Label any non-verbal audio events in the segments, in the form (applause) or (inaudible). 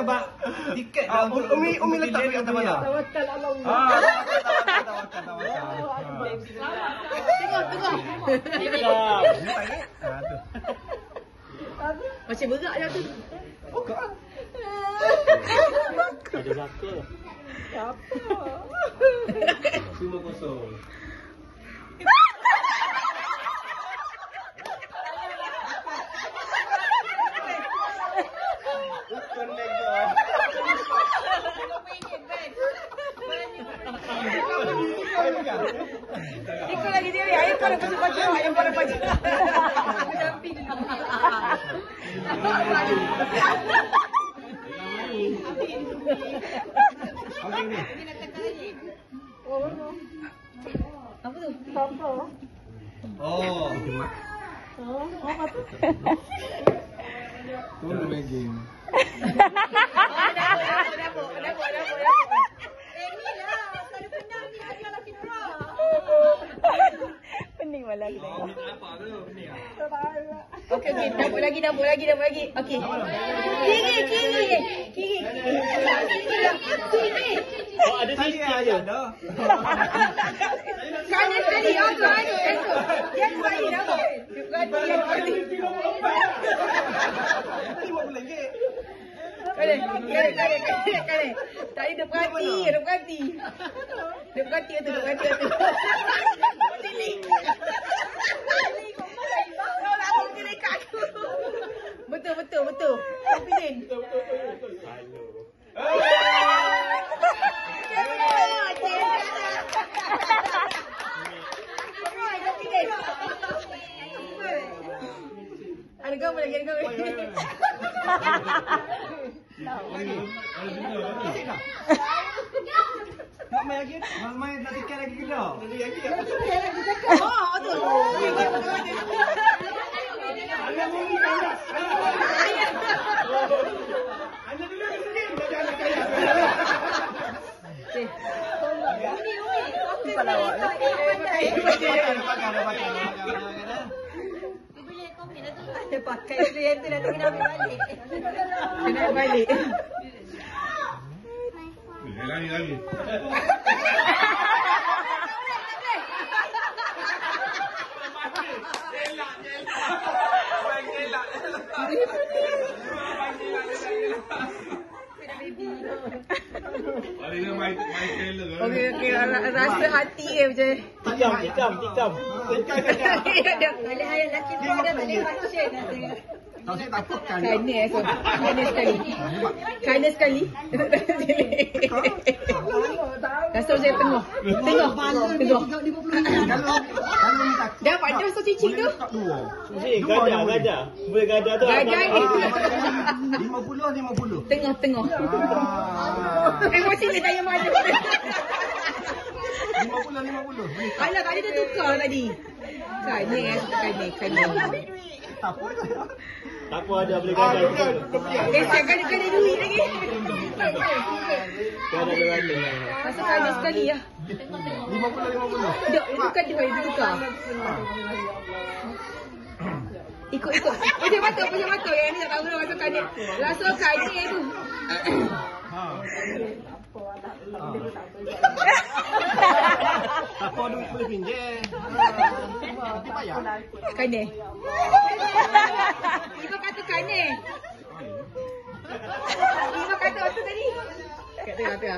sebab tiket Ah, dah untuk- Umi- Umi untuk letak kerja duit atas mana? Tawakal Allah. Ah, tawakal, tawakal, tawakal. Tengok, tengok. Macam berat je tu. Buka. Ada saka. Lima kosong. (laughs) Ikut lagi dia. Ayam pada pada baju. Damping dulu. Okey ni. Apa tu? Oh. Tunggu maging. Pening malah (laughs) kita. Oh, nampak tu. Ni ah. Okey, okey. Dapur lagi, dapur lagi, dapur lagi. Okey. Kiri, kiri. Kiri. Kiri. Oh, ada Tadi. Ada. Kanan sekali. Oh, tu ada. Esok. Dia sekali dapur. Dia sekali. RM50. Kanan, kanan, kanan, kanan, kanan. Tadi dia perhati, dia perhati. Dia perhati tu, dia perhati tu. Tilik. Tahu lah, aku tilik kat aku. Betul, betul, betul. Confident. Gambar lagi, ada gambar lagi. Nak main lagi? Nak main nak tiket lagi tak? Oh, Dia pakai tu yang tu dah tengah ambil balik. Kena ambil balik. Lagi lagi. (laughs) Okey, okey. Rasa hati ke macam Tikam, tikam, tikam. Dia boleh hayal lelaki tu ada boleh function Tak saya tak apa. Kena eh so. Kena sekali. Kena sekali. Rasa saya tengok. Tengok. Tengok. Kalau kalau ni tak Dah pada rasa cicing tu. Eh, gajah, gajah. Boleh gajah tu. Gajah ni. Lima puluh, lima puluh. Tengok, tengok. Ah, Emosi ni tanya mana. lima puluh, lima puluh. Boleh tak? Alah, tadi dia tukar tadi. Kena eh. Kena, kena. Tak apa dah. Tak apa ada boleh gajah. Eh, saya kena kena duit lagi. Gajah dia rata. Rasa kena sekali lah. Lima puluh, lima puluh. Dok, dia dia dia tukar. Ikut ikut. Pojok batuk, pojok batuk. Yang ni tak tahu dah rasa kena. Rasa kena tu. Ha. Tak apa duit boleh pinjam. Nanti bayar. Kena. Ibu kata kena. Ibu kata waktu tadi. Kata kata.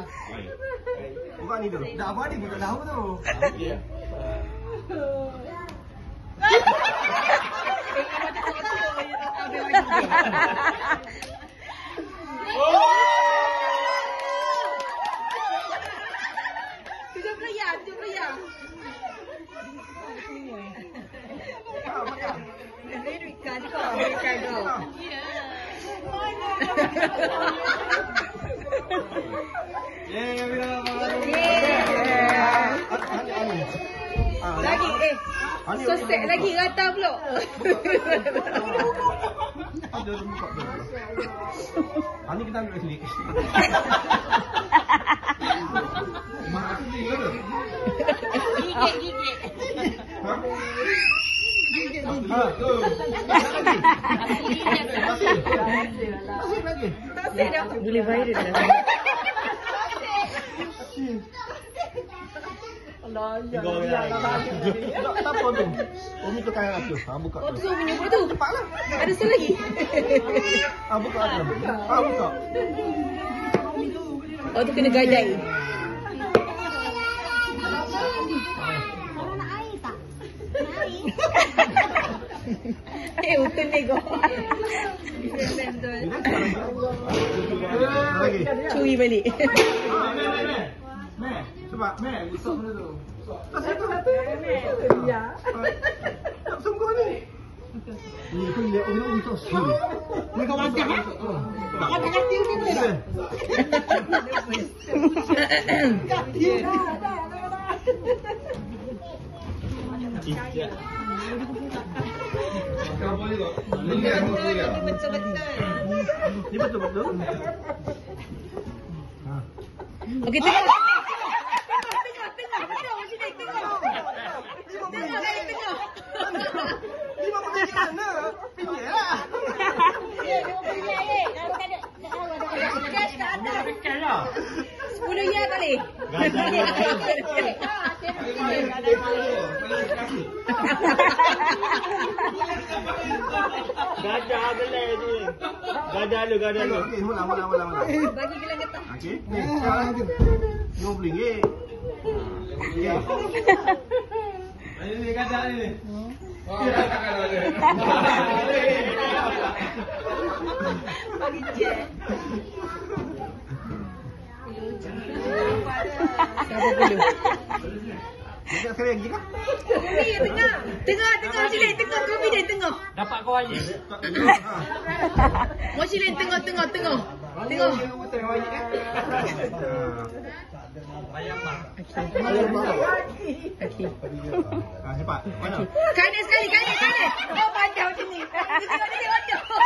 Bukan ni tu. Dah apa ni pun tak tahu tu. Tujuh belayar, tujuh belayar. Saya duit kan kau, duit kan kau. Eh, bila Lagi eh. Sosek lagi rata pula. Ada rumah tu. Ah ni kita ambil sini. Mak tu ni ke? Gigit-gigit. Ha, tu. Masih lagi. Masih lagi. Boleh viral lah. Ya. Tiga orang ya, lagi. (laughs) lah. Tak tak apa tu. Umi tukar yang tu. Ha buka Oh, tu. tu punya buat tu. Cepatlah. Ada satu lagi. Ha buka tu. Ha buka. Oh, tu kena gadai. Eh, utun nego. Curi balik. Cepat. Meh, usap benda tu. Ya. Tak sungguh ni. Ni pun dia orang itu sini. Ni kau makan ah? Tak makan kaki ni boleh. Cicak. Ni betul-betul. Ha. Okey, tengok. Tengok, Sepuluh ya kali. boleh? Gajah belah tu. Gajah lu, gajah lu. Okey, mula, mula, mula. Bagi gelang getah. Okey, sekarang aja. Dua puluh ringgit. Ya. Ini gajah ni. Oh, takkan ada. Bagi je. Perlu? Sekali lagi kah? Kopi yang tengah. Tengah, tengah. Cilin, tengah. Kopi dia tengah. Dapat kau. Mau cilin, tengah, tengah, tengah. Tengah. Okey. Ha, cepat. Mana? Kanan sekali, kanan, kanan. Oh, pandai macam ni. Dia tengok, dia tengok, dia tengok.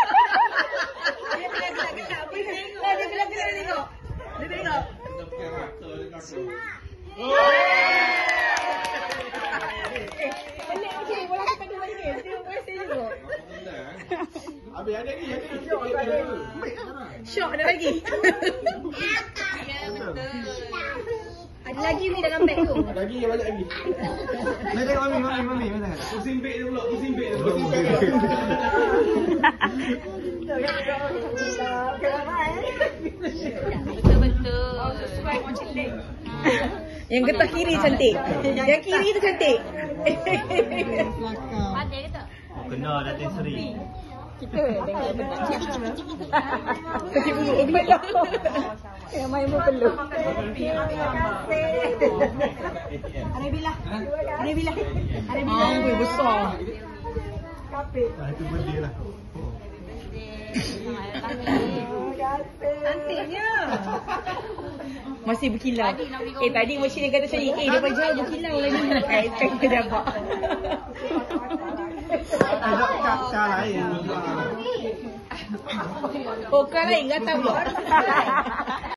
Dia gelak, gelak, gelak. Dia tengok, dia gelak, gelak, dia tengok. Dia tengok. Eh, pelik macam ni. Bola kita dua ni. Dia berasa juga. Ada lagi. Syok ada lagi. Ada lagi ni dalam beg tu. Lagi, banyak lagi. Ni tengok mami, mami, mami. Mana? Pusing beg dia pula, pusing beg dia. Pusing beg Yang getah kiri cantik. Yang kiri tu cantik. Kena datin seri. Sakit bulu. Yang main pun perlu. Ada bila? Ada bila? Ada bila? Amboi besar. Ah, itu benda lah. Cantiknya. Masih berkilau. Eh tadi macam dia kata ni. Eh dia jauh berkilau lagi. Eh (laughs) kan kita dapat. Poca venga tan